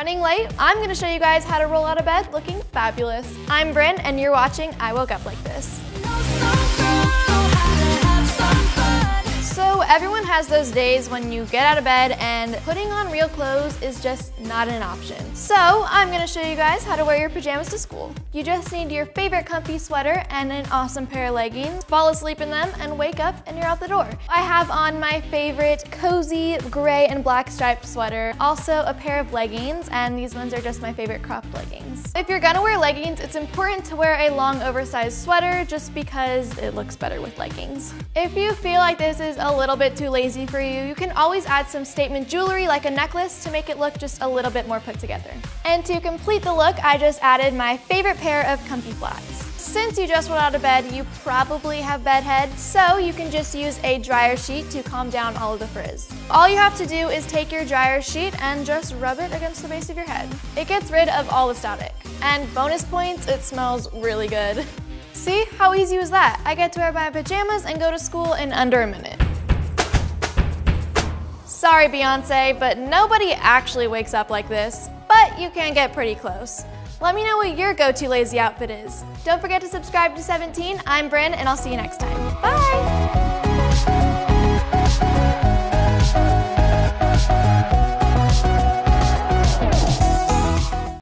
Running late, I'm gonna show you guys how to roll out of bed looking fabulous. I'm Bryn, and you're watching I Woke Up Like This. Has those days when you get out of bed and putting on real clothes is just not an option. So I'm gonna show you guys how to wear your pajamas to school. You just need your favorite comfy sweater and an awesome pair of leggings. Fall asleep in them and wake up and you're out the door. I have on my favorite cozy gray and black striped sweater, also a pair of leggings, and these ones are just my favorite cropped leggings. If you're gonna wear leggings, it's important to wear a long oversized sweater just because it looks better with leggings. If you feel like this is a little bit too lazy for you, you can always add some statement jewelry like a necklace to make it look just a little bit more put together. And to complete the look, I just added my favorite pair of comfy flats. Since you just went out of bed, you probably have bed head, so you can just use a dryer sheet to calm down all of the frizz. All you have to do is take your dryer sheet and just rub it against the base of your head. It gets rid of all the static. And bonus points, it smells really good. See, how easy was that? I get to wear my pajamas and go to school in under a minute. Sorry, Beyonce, but nobody actually wakes up like this, but you can get pretty close. Let me know what your go-to lazy outfit is. Don't forget to subscribe to 17. I'm Bryn, and I'll see you next time. Bye!